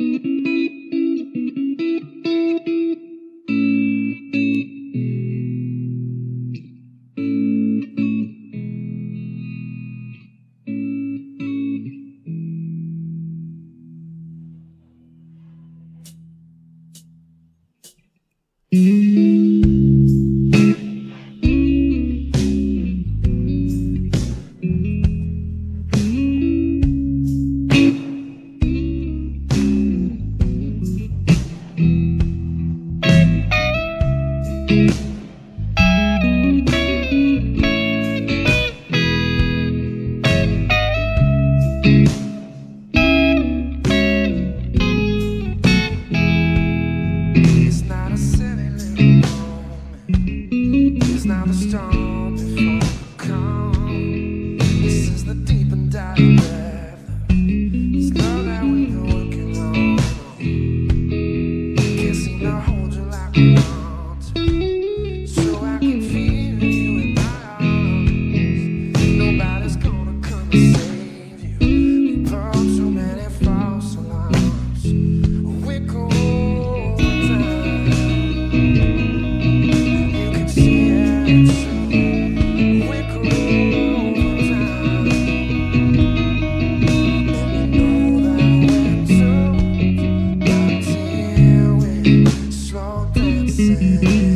Mm-hmm. It's not a silly little moment. It's not a storm. Peace.